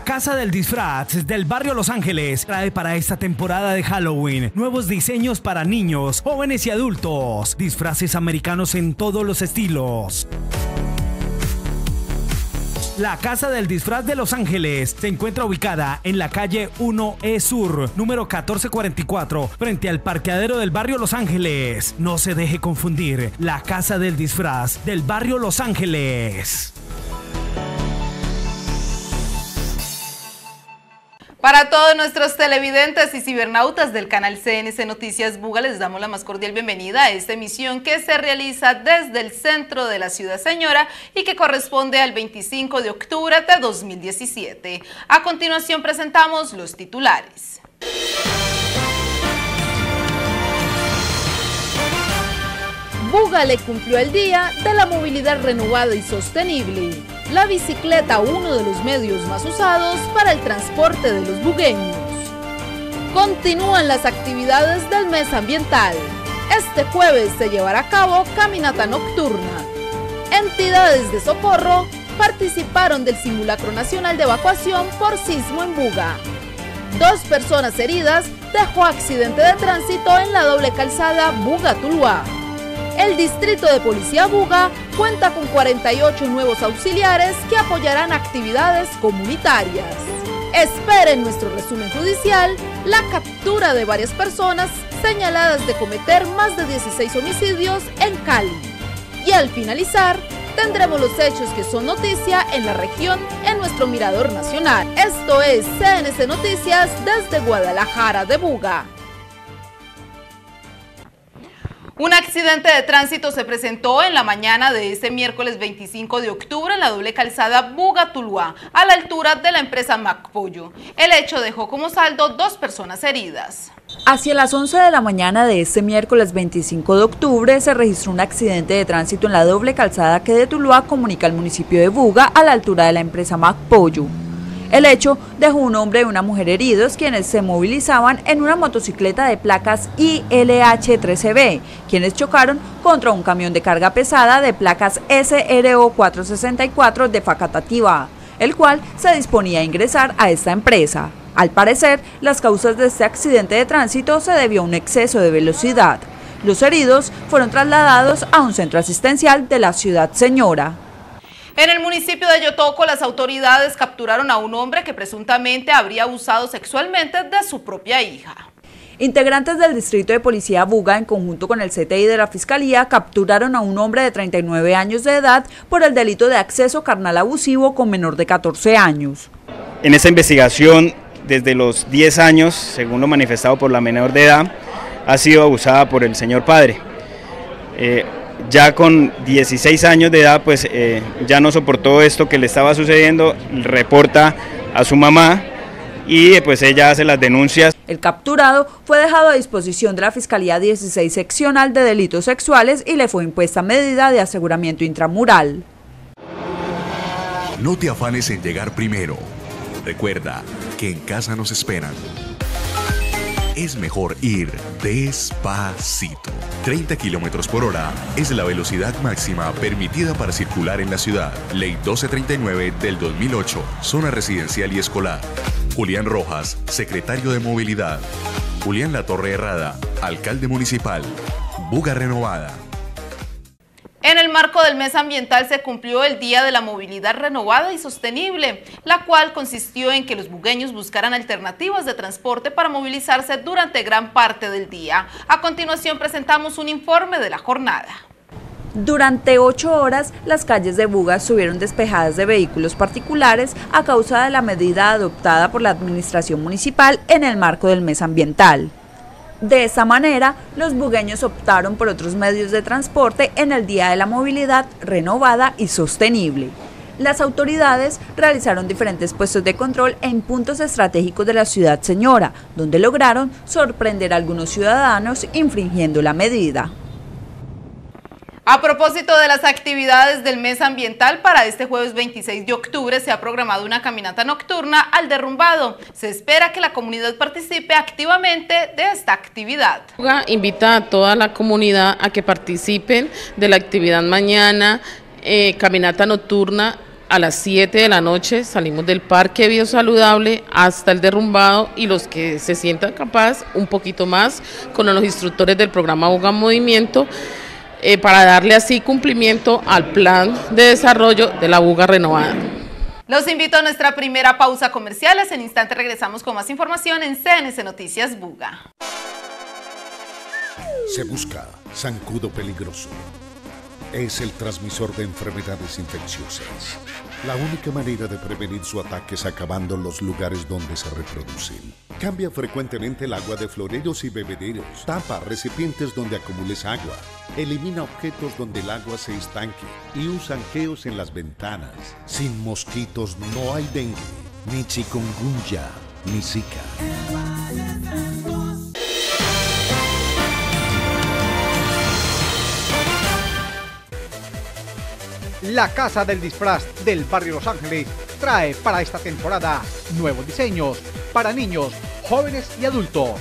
La Casa del Disfraz del barrio Los Ángeles trae para esta temporada de Halloween nuevos diseños para niños, jóvenes y adultos, disfraces americanos en todos los estilos. La Casa del Disfraz de Los Ángeles se encuentra ubicada en la calle 1E Sur, número 1444, frente al parqueadero del barrio Los Ángeles. No se deje confundir, la Casa del Disfraz del barrio Los Ángeles. Para todos nuestros televidentes y cibernautas del canal CNC Noticias Buga, les damos la más cordial bienvenida a esta emisión que se realiza desde el centro de la ciudad señora y que corresponde al 25 de octubre de 2017. A continuación presentamos los titulares. Buga le cumplió el día de la movilidad renovada y sostenible la bicicleta uno de los medios más usados para el transporte de los bugueños. Continúan las actividades del mes ambiental. Este jueves se llevará a cabo caminata nocturna. Entidades de socorro participaron del simulacro nacional de evacuación por sismo en Buga. Dos personas heridas dejó accidente de tránsito en la doble calzada Buga-Tuluá el Distrito de Policía Buga cuenta con 48 nuevos auxiliares que apoyarán actividades comunitarias. Espera en nuestro resumen judicial la captura de varias personas señaladas de cometer más de 16 homicidios en Cali. Y al finalizar, tendremos los hechos que son noticia en la región en nuestro Mirador Nacional. Esto es CNC Noticias desde Guadalajara de Buga. Un accidente de tránsito se presentó en la mañana de este miércoles 25 de octubre en la doble calzada Buga-Tuluá, a la altura de la empresa Macpollo. El hecho dejó como saldo dos personas heridas. Hacia las 11 de la mañana de este miércoles 25 de octubre se registró un accidente de tránsito en la doble calzada que de Tuluá comunica al municipio de Buga a la altura de la empresa Macpollo. El hecho dejó un hombre y una mujer heridos quienes se movilizaban en una motocicleta de placas ILH-13B, quienes chocaron contra un camión de carga pesada de placas SRO-464 de Facatativa, el cual se disponía a ingresar a esta empresa. Al parecer, las causas de este accidente de tránsito se debió a un exceso de velocidad. Los heridos fueron trasladados a un centro asistencial de la ciudad señora. En el municipio de Yotoco, las autoridades capturaron a un hombre que presuntamente habría abusado sexualmente de su propia hija. Integrantes del Distrito de Policía Buga, en conjunto con el CTI de la Fiscalía, capturaron a un hombre de 39 años de edad por el delito de acceso carnal abusivo con menor de 14 años. En esta investigación, desde los 10 años, según lo manifestado por la menor de edad, ha sido abusada por el señor padre. Eh, ya con 16 años de edad, pues eh, ya no soportó esto que le estaba sucediendo, reporta a su mamá y pues ella hace las denuncias. El capturado fue dejado a disposición de la Fiscalía 16 Seccional de Delitos Sexuales y le fue impuesta medida de aseguramiento intramural. No te afanes en llegar primero. Recuerda que en casa nos esperan es mejor ir despacito. 30 kilómetros por hora es la velocidad máxima permitida para circular en la ciudad. Ley 1239 del 2008, zona residencial y escolar. Julián Rojas, secretario de Movilidad. Julián Latorre Herrada, alcalde municipal. Buga Renovada. En el marco del mes ambiental se cumplió el Día de la Movilidad Renovada y Sostenible, la cual consistió en que los bugueños buscaran alternativas de transporte para movilizarse durante gran parte del día. A continuación presentamos un informe de la jornada. Durante ocho horas, las calles de Buga estuvieron despejadas de vehículos particulares a causa de la medida adoptada por la administración municipal en el marco del mes ambiental. De esa manera, los bugueños optaron por otros medios de transporte en el Día de la Movilidad renovada y sostenible. Las autoridades realizaron diferentes puestos de control en puntos estratégicos de la ciudad señora, donde lograron sorprender a algunos ciudadanos infringiendo la medida. A propósito de las actividades del mes ambiental, para este jueves 26 de octubre se ha programado una caminata nocturna al derrumbado. Se espera que la comunidad participe activamente de esta actividad. Invita a toda la comunidad a que participen de la actividad mañana, eh, caminata nocturna a las 7 de la noche salimos del parque biosaludable hasta el derrumbado y los que se sientan capaz un poquito más con los instructores del programa Buga Movimiento eh, para darle así cumplimiento al plan de desarrollo de la Buga renovada. Los invito a nuestra primera pausa comerciales. En instante regresamos con más información en CNC Noticias Buga. Se busca zancudo peligroso. Es el transmisor de enfermedades infecciosas. La única manera de prevenir su ataque es acabando los lugares donde se reproducen. Cambia frecuentemente el agua de floreros y bebederos. Tapa recipientes donde acumules agua. Elimina objetos donde el agua se estanque y usa anqueos en las ventanas. Sin mosquitos no hay dengue, ni chikungunya, ni zika. La Casa del Disfraz del Barrio Los Ángeles trae para esta temporada nuevos diseños para niños, jóvenes y adultos.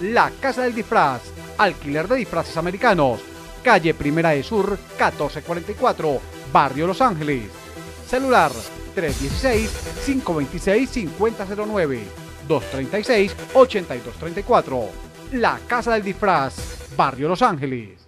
La Casa del Disfraz, alquiler de disfraces americanos, calle Primera de Sur, 1444, Barrio Los Ángeles. Celular 316-526-5009, 236-8234. La Casa del Disfraz, Barrio Los Ángeles.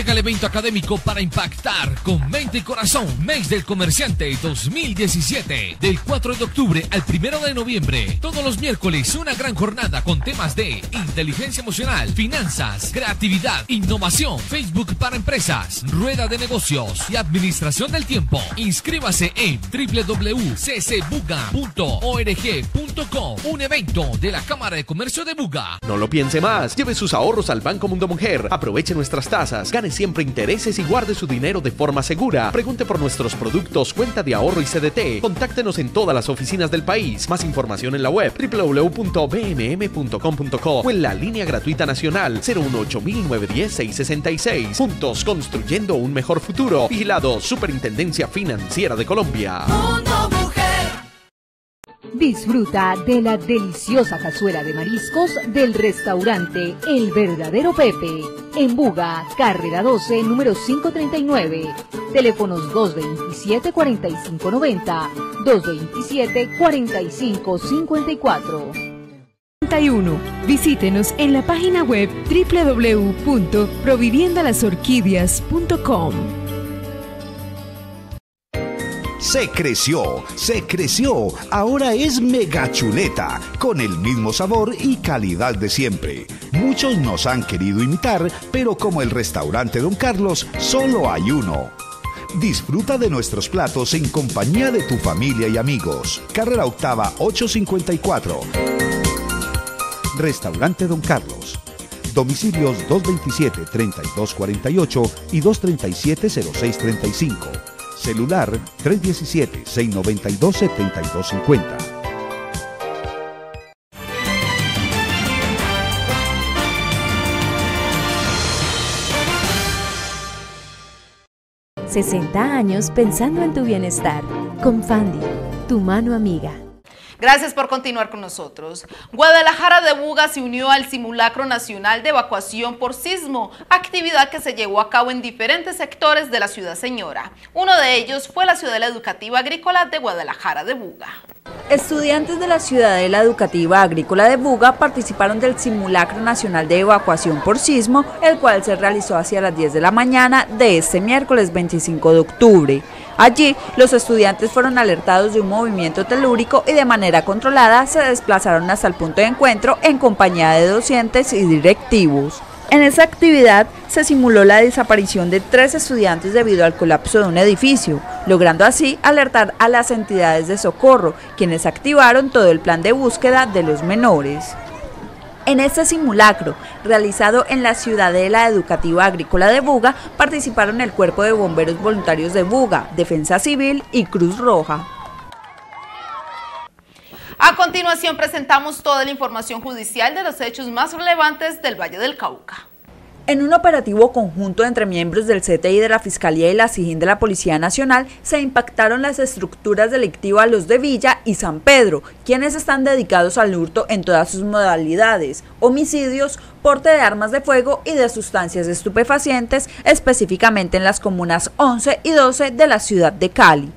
Llega el evento académico para impactar con mente y corazón. Mes del Comerciante 2017. Del 4 de octubre al 1 de noviembre. Todos los miércoles una gran jornada con temas de inteligencia emocional, finanzas, creatividad, innovación, Facebook para empresas, rueda de negocios y administración del tiempo. Inscríbase en www.ccbuga.org.com. Un evento de la Cámara de Comercio de Buga. No lo piense más. Lleve sus ahorros al Banco Mundo Mujer. Aproveche nuestras tasas gane siempre intereses y guarde su dinero de forma segura. Pregunte por nuestros productos, cuenta de ahorro y CDT. Contáctenos en todas las oficinas del país. Más información en la web www.bmm.com.co o en la línea gratuita nacional 018 666 Juntos construyendo un mejor futuro. Vigilado Superintendencia Financiera de Colombia. Disfruta de la deliciosa cazuela de mariscos del restaurante El Verdadero Pepe, en Buga, carrera 12, número 539. Teléfonos 227-4590, 227-4554. 31. Visítenos en la página web www.proviviendalasorquídeas.com. Se creció, se creció. Ahora es mega chuleta, con el mismo sabor y calidad de siempre. Muchos nos han querido imitar, pero como el restaurante Don Carlos, solo hay uno. Disfruta de nuestros platos en compañía de tu familia y amigos. Carrera Octava 854. Restaurante Don Carlos. Domicilios 227-3248 y 237-0635. Celular 317-692-7250. ...60 años pensando en tu bienestar. Con Fandi, tu mano amiga. Gracias por continuar con nosotros. Guadalajara de Buga se unió al simulacro nacional de evacuación por sismo, actividad que se llevó a cabo en diferentes sectores de la ciudad señora. Uno de ellos fue la Ciudadela Educativa Agrícola de Guadalajara de Buga. Estudiantes de la Ciudadela Educativa Agrícola de Buga participaron del simulacro nacional de evacuación por sismo, el cual se realizó hacia las 10 de la mañana de este miércoles 25 de octubre. Allí, los estudiantes fueron alertados de un movimiento telúrico y de manera controlada se desplazaron hasta el punto de encuentro en compañía de docentes y directivos. En esa actividad se simuló la desaparición de tres estudiantes debido al colapso de un edificio, logrando así alertar a las entidades de socorro, quienes activaron todo el plan de búsqueda de los menores. En este simulacro, realizado en la Ciudadela Educativa Agrícola de Buga, participaron el Cuerpo de Bomberos Voluntarios de Buga, Defensa Civil y Cruz Roja. A continuación presentamos toda la información judicial de los hechos más relevantes del Valle del Cauca. En un operativo conjunto entre miembros del CTI de la Fiscalía y la SIGIN de la Policía Nacional, se impactaron las estructuras delictivas Los de Villa y San Pedro, quienes están dedicados al hurto en todas sus modalidades, homicidios, porte de armas de fuego y de sustancias estupefacientes, específicamente en las comunas 11 y 12 de la ciudad de Cali.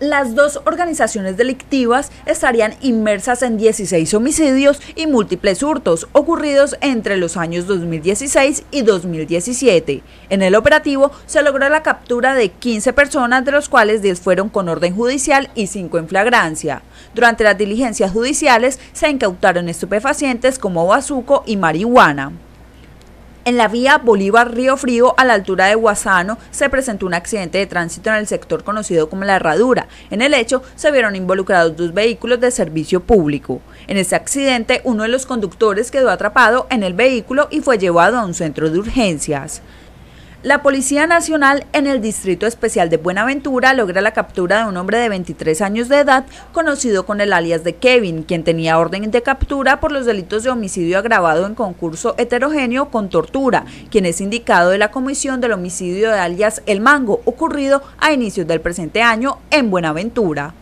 Las dos organizaciones delictivas estarían inmersas en 16 homicidios y múltiples hurtos ocurridos entre los años 2016 y 2017. En el operativo se logró la captura de 15 personas, de los cuales 10 fueron con orden judicial y 5 en flagrancia. Durante las diligencias judiciales se incautaron estupefacientes como bazuco y marihuana. En la vía Bolívar-Río Frío, a la altura de Guasano, se presentó un accidente de tránsito en el sector conocido como La Herradura. En el hecho, se vieron involucrados dos vehículos de servicio público. En este accidente, uno de los conductores quedó atrapado en el vehículo y fue llevado a un centro de urgencias. La Policía Nacional en el Distrito Especial de Buenaventura logra la captura de un hombre de 23 años de edad, conocido con el alias de Kevin, quien tenía orden de captura por los delitos de homicidio agravado en concurso heterogéneo con tortura, quien es indicado de la comisión del homicidio de alias El Mango, ocurrido a inicios del presente año en Buenaventura.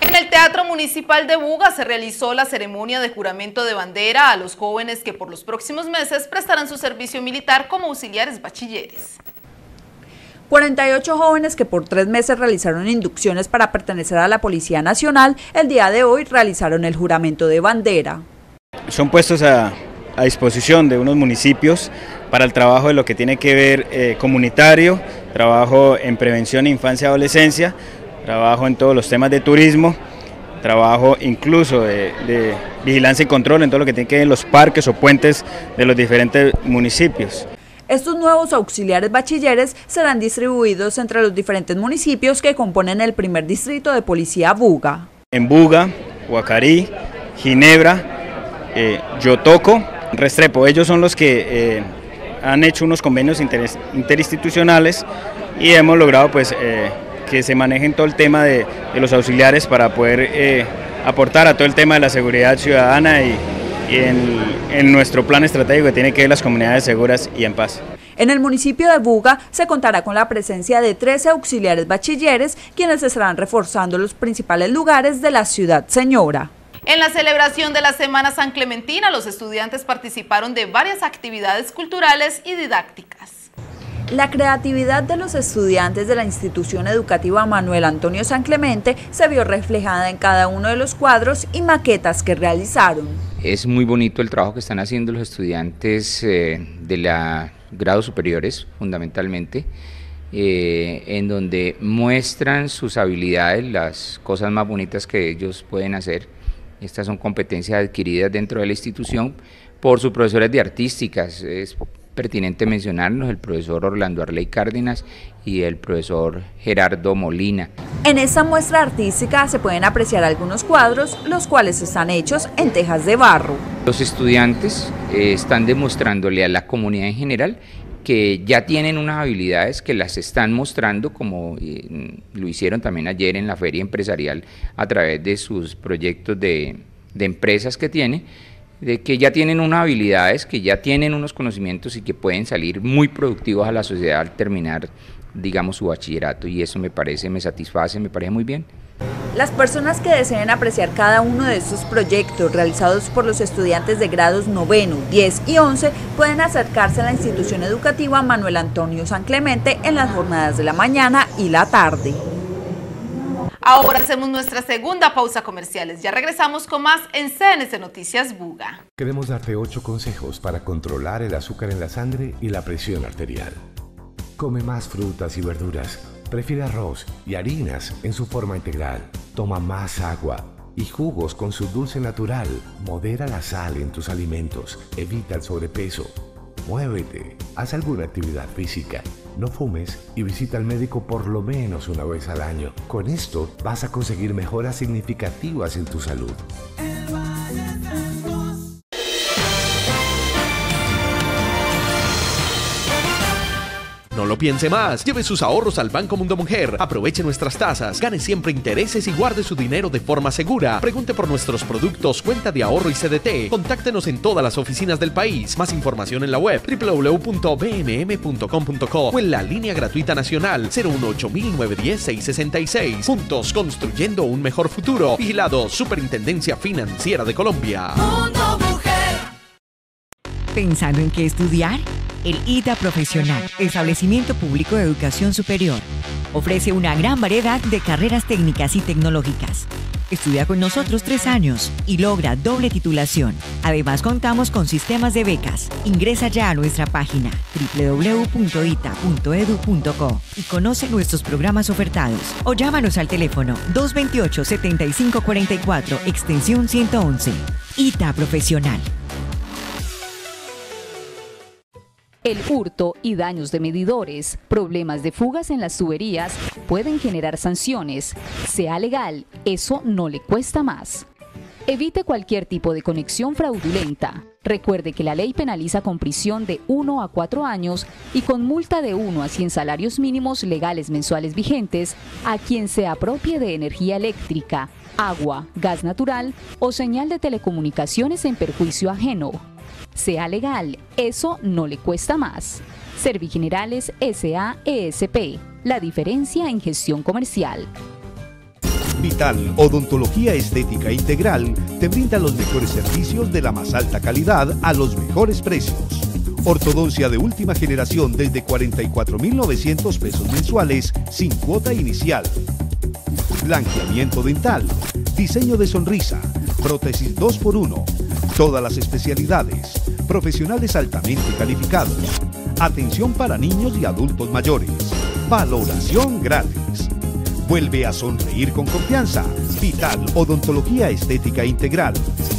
En el Teatro Municipal de Buga se realizó la ceremonia de juramento de bandera a los jóvenes que por los próximos meses prestarán su servicio militar como auxiliares bachilleres. 48 jóvenes que por tres meses realizaron inducciones para pertenecer a la Policía Nacional, el día de hoy realizaron el juramento de bandera. Son puestos a, disposición de unos municipios para el trabajo de lo que tiene que ver eh, comunitario, trabajo en prevención e infancia y adolescencia, trabajo en todos los temas de turismo, trabajo incluso de, vigilancia y control en todo lo que tiene que ver en los parques o puentes de los diferentes municipios. Estos nuevos auxiliares bachilleres serán distribuidos entre los diferentes municipios que componen el primer distrito de policía Buga. En Buga, Huacarí, Ginebra, eh, Yotoco, Restrepo, ellos son los que eh, han hecho unos convenios interinstitucionales y hemos logrado pues eh, que se manejen todo el tema de, los auxiliares para poder eh, aportar a todo el tema de la seguridad ciudadana y, en, nuestro plan estratégico que tiene que ver las comunidades seguras y en paz. En el municipio de Buga se contará con la presencia de 13 auxiliares bachilleres, quienes estarán reforzando los principales lugares de la ciudad señora. En la celebración de la Semana San Clementina, los estudiantes participaron de varias actividades culturales y didácticas. La creatividad de los estudiantes de la institución educativa Manuel Antonio San Clemente se vio reflejada en cada uno de los cuadros y maquetas que realizaron. Es muy bonito el trabajo que están haciendo los estudiantes eh, de la grados superiores, fundamentalmente, eh, en donde muestran sus habilidades, las cosas más bonitas que ellos pueden hacer. Estas son competencias adquiridas dentro de la institución por sus profesores de artísticas. Pertinente mencionarnos el profesor Orlando Arley Cárdenas y el profesor Gerardo Molina. En esta muestra artística se pueden apreciar algunos cuadros, los cuales están hechos en tejas de barro. Los estudiantes eh, están demostrándole a la comunidad en general que ya tienen unas habilidades que las están mostrando, como eh, lo hicieron también ayer en la feria empresarial a través de sus proyectos de, de empresas que tiene de que ya tienen unas habilidades, que ya tienen unos conocimientos y que pueden salir muy productivos a la sociedad al terminar, digamos, su bachillerato. Y eso me parece, me satisface, me parece muy bien. Las personas que deseen apreciar cada uno de estos proyectos realizados por los estudiantes de grados noveno, 10 y 11 pueden acercarse a la institución educativa Manuel Antonio San Clemente en las jornadas de la mañana y la tarde. Ahora hacemos nuestra segunda pausa comerciales. Ya regresamos con más en CNC Noticias Buga. Queremos darte 8 consejos para controlar el azúcar en la sangre y la presión arterial. Come más frutas y verduras. Prefiere arroz y harinas en su forma integral. Toma más agua y jugos con su dulce natural. Modera la sal en tus alimentos. Evita el sobrepeso Muévete, haz alguna actividad física, no fumes y visita al médico por lo menos una vez al año. Con esto vas a conseguir mejoras significativas en tu salud. No lo piense más. Lleve sus ahorros al Banco Mundo Mujer. Aproveche nuestras tasas. Gane siempre intereses y guarde su dinero de forma segura. Pregunte por nuestros productos, cuenta de ahorro y CDT. Contáctenos en todas las oficinas del país. Más información en la web www.bmm.com.co o en la línea gratuita nacional 018 666 Juntos construyendo un mejor futuro. Vigilado Superintendencia Financiera de Colombia. Mundo Mujer. ¿Pensando en qué estudiar? El ITA Profesional, Establecimiento Público de Educación Superior. ofrece una gran variedad de carreras técnicas y tecnológicas. Estudia con nosotros tres años y logra doble titulación. Además, contamos con sistemas de becas. Ingresa ya a nuestra página www.ita.edu.co y conoce nuestros programas ofertados o llámanos al teléfono 228-7544, extensión 111. ITA Profesional. El hurto y daños de medidores, problemas de fugas en las tuberías pueden generar sanciones. Sea legal, eso no le cuesta más. Evite cualquier tipo de conexión fraudulenta. Recuerde que la ley penaliza con prisión de 1 a 4 años y con multa de 1 a 100 salarios mínimos legales mensuales vigentes a quien se apropie de energía eléctrica, agua, gas natural o señal de telecomunicaciones en perjuicio ajeno sea legal, eso no le cuesta más. Servigenerales SAESP, la diferencia en gestión comercial. Vital Odontología Estética Integral te brinda los mejores servicios de la más alta calidad a los mejores precios. Ortodoncia de última generación desde 44.900 pesos mensuales sin cuota inicial. Blanqueamiento dental, diseño de sonrisa, prótesis 2x1, todas las especialidades, profesionales altamente calificados, atención para niños y adultos mayores, valoración gratis. Vuelve a sonreír con confianza. Vital Odontología Estética Integral.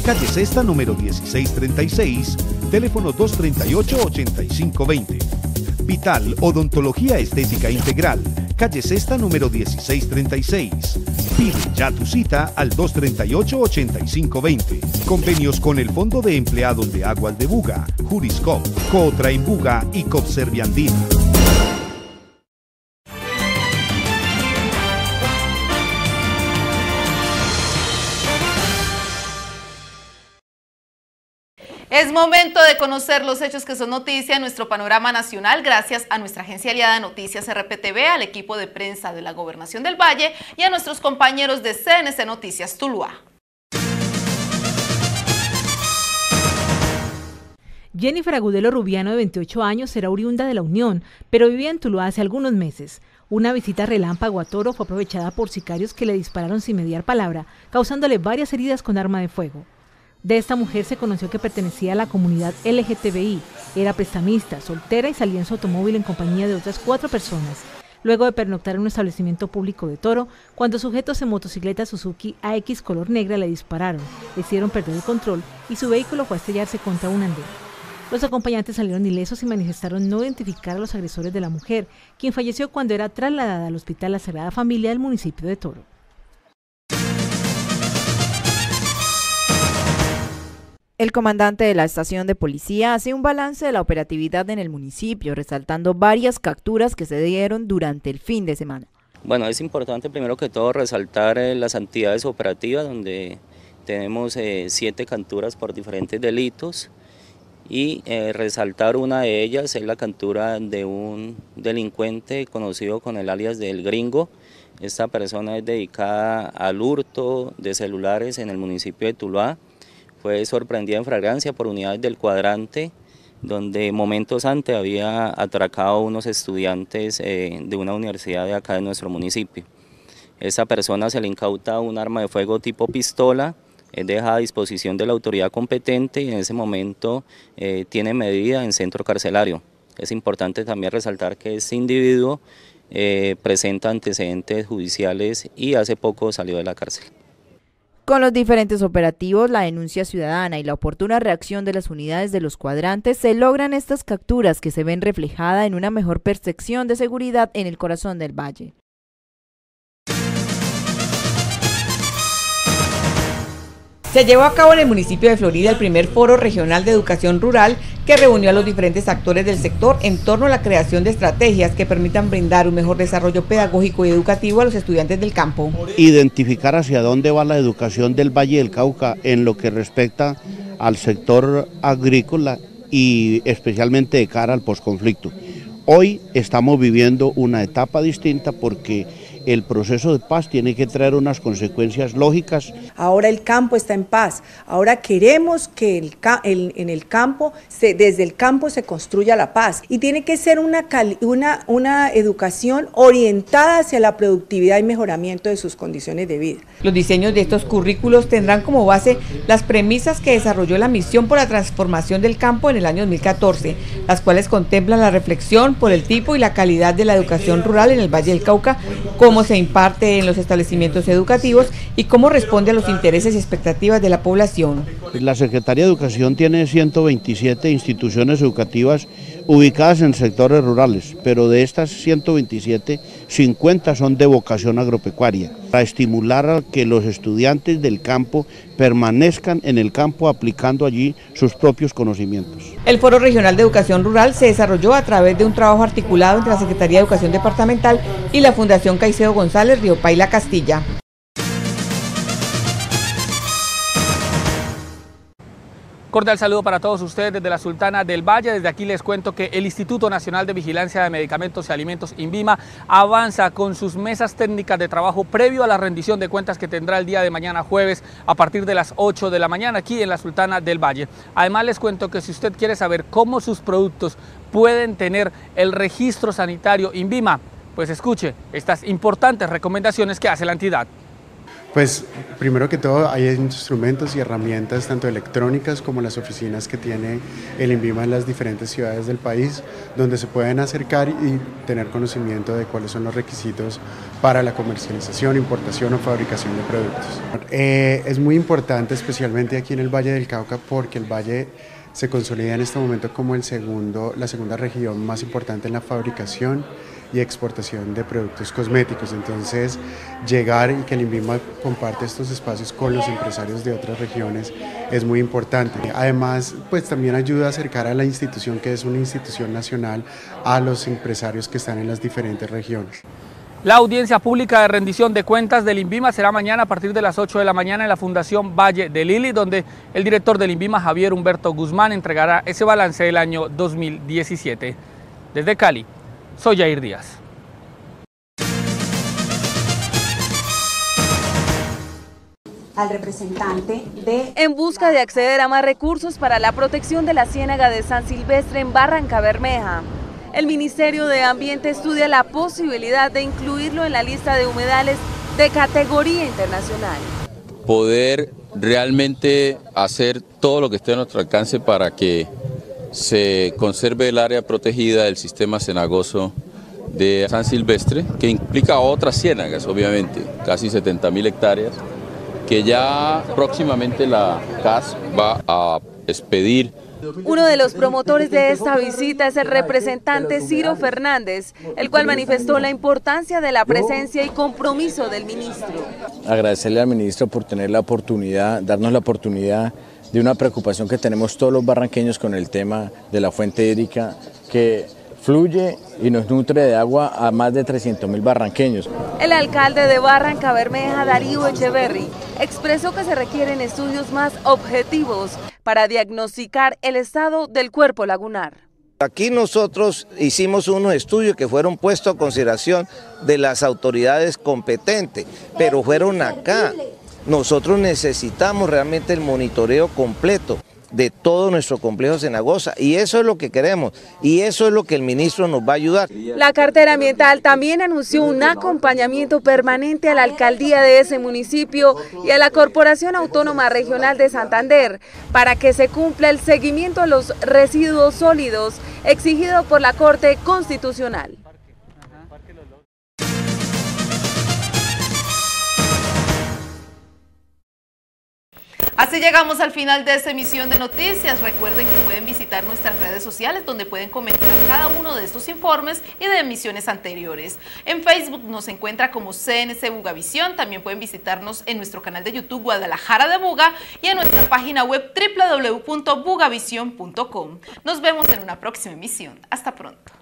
Calle Sexta número 1636, teléfono 238-8520. Vital Odontología Estética Integral. Calle Sexta número 1636. Pide ya tu cita al 238-8520. Convenios con el Fondo de Empleados de Aguas de Buga, Juriscop, en Buga y Copserviandina. Es momento de conocer los hechos que son noticia en nuestro panorama nacional gracias a nuestra agencia aliada noticias RPTV, al equipo de prensa de la Gobernación del Valle y a nuestros compañeros de CNC Noticias Tuluá. Jennifer Agudelo Rubiano, de 28 años, era oriunda de la Unión, pero vivía en Tuluá hace algunos meses. Una visita relámpago a Toro fue aprovechada por sicarios que le dispararon sin mediar palabra, causándole varias heridas con arma de fuego. De esta mujer se conoció que pertenecía a la comunidad LGTBI, era prestamista, soltera y salía en su automóvil en compañía de otras cuatro personas. Luego de pernoctar en un establecimiento público de Toro, cuando sujetos en motocicleta Suzuki AX color negra le dispararon, le hicieron perder el control y su vehículo fue a estrellarse contra un andén. Los acompañantes salieron ilesos y manifestaron no identificar a los agresores de la mujer, quien falleció cuando era trasladada al Hospital La Sagrada Familia del municipio de Toro. El comandante de la estación de policía hace un balance de la operatividad en el municipio, resaltando varias capturas que se dieron durante el fin de semana. Bueno, es importante primero que todo resaltar eh, las actividades operativas donde tenemos eh, siete capturas por diferentes delitos y eh, resaltar una de ellas es la captura de un delincuente conocido con el alias del gringo. Esta persona es dedicada al hurto de celulares en el municipio de Tuluá fue sorprendida en fragancia por unidades del cuadrante, donde momentos antes había atracado a unos estudiantes eh, de una universidad de acá de nuestro municipio. Esa persona se le incauta un arma de fuego tipo pistola, es dejada a disposición de la autoridad competente y en ese momento eh, tiene medida en centro carcelario. Es importante también resaltar que este individuo eh, presenta antecedentes judiciales y hace poco salió de la cárcel. Con los diferentes operativos, la denuncia ciudadana y la oportuna reacción de las unidades de los cuadrantes, se logran estas capturas que se ven reflejadas en una mejor percepción de seguridad en el corazón del valle. Se llevó a cabo en el municipio de Florida el primer foro regional de educación rural que reunió a los diferentes actores del sector en torno a la creación de estrategias que permitan brindar un mejor desarrollo pedagógico y educativo a los estudiantes del campo. Identificar hacia dónde va la educación del Valle del Cauca en lo que respecta al sector agrícola y especialmente de cara al posconflicto. Hoy estamos viviendo una etapa distinta porque el proceso de paz tiene que traer unas consecuencias lógicas. Ahora el campo está en paz, ahora queremos que el, en el campo, se, desde el campo se construya la paz y tiene que ser una, una, una educación orientada hacia la productividad y mejoramiento de sus condiciones de vida. Los diseños de estos currículos tendrán como base las premisas que desarrolló la misión por la transformación del campo en el año 2014, las cuales contemplan la reflexión por el tipo y la calidad de la educación rural en el Valle del Cauca, cómo se imparte en los establecimientos educativos y cómo responde a los intereses y expectativas de la población. La Secretaría de Educación tiene 127 instituciones educativas ubicadas en sectores rurales, pero de estas 127, 50 son de vocación agropecuaria, para estimular que los estudiantes del campo permanezcan en el campo aplicando allí sus propios conocimientos. El Foro Regional de Educación Rural se desarrolló a través de un trabajo articulado entre la Secretaría de Educación Departamental y la Fundación Caicedo González Río Paila Castilla. Cordial saludo para todos ustedes desde la Sultana del Valle. Desde aquí les cuento que el Instituto Nacional de Vigilancia de Medicamentos y Alimentos, INVIMA, avanza con sus mesas técnicas de trabajo previo a la rendición de cuentas que tendrá el día de mañana jueves a partir de las 8 de la mañana aquí en la Sultana del Valle. Además les cuento que si usted quiere saber cómo sus productos pueden tener el registro sanitario INVIMA, pues escuche estas importantes recomendaciones que hace la entidad. Pues primero que todo hay instrumentos y herramientas tanto electrónicas como las oficinas que tiene el INVIMA en las diferentes ciudades del país donde se pueden acercar y tener conocimiento de cuáles son los requisitos para la comercialización, importación o fabricación de productos. Eh, es muy importante especialmente aquí en el Valle del Cauca porque el Valle se consolida en este momento como el segundo, la segunda región más importante en la fabricación y exportación de productos cosméticos. Entonces, llegar y que el INVIMA comparte estos espacios con los empresarios de otras regiones es muy importante. Además, pues también ayuda a acercar a la institución, que es una institución nacional, a los empresarios que están en las diferentes regiones. La audiencia pública de rendición de cuentas del INVIMA será mañana a partir de las 8 de la mañana en la Fundación Valle de Lili, donde el director del INVIMA, Javier Humberto Guzmán, entregará ese balance del año 2017. Desde Cali, soy Jair Díaz. al representante de... En busca de acceder a más recursos para la protección de la ciénaga de San Silvestre en Barranca Bermeja. El Ministerio de Ambiente estudia la posibilidad de incluirlo en la lista de humedales de categoría internacional. Poder realmente hacer todo lo que esté a nuestro alcance para que se conserve el área protegida del sistema cenagoso de San Silvestre, que implica otras ciénagas, obviamente, casi 70 mil hectáreas, que ya próximamente la CAS va a expedir uno de los promotores de esta visita es el representante Ciro Fernández, el cual manifestó la importancia de la presencia y compromiso del ministro. Agradecerle al ministro por tener la oportunidad, darnos la oportunidad de una preocupación que tenemos todos los barranqueños con el tema de la fuente hídrica, que fluye y nos nutre de agua a más de 300 mil barranqueños. El alcalde de Barranca Bermeja, Darío Echeverry, expresó que se requieren estudios más objetivos para diagnosticar el estado del cuerpo lagunar. Aquí nosotros hicimos unos estudios que fueron puestos a consideración de las autoridades competentes, pero fueron acá. Nosotros necesitamos realmente el monitoreo completo de todo nuestro complejo Cenagosa y eso es lo que queremos y eso es lo que el ministro nos va a ayudar. La cartera ambiental también anunció un acompañamiento permanente a la alcaldía de ese municipio y a la Corporación Autónoma Regional de Santander para que se cumpla el seguimiento a los residuos sólidos exigido por la Corte Constitucional. Así llegamos al final de esta emisión de noticias. Recuerden que pueden visitar nuestras redes sociales donde pueden comentar cada uno de estos informes y de emisiones anteriores. En Facebook nos encuentra como CNC Bugavisión. También pueden visitarnos en nuestro canal de YouTube Guadalajara de Buga y en nuestra página web www.bugavision.com. Nos vemos en una próxima emisión. Hasta pronto.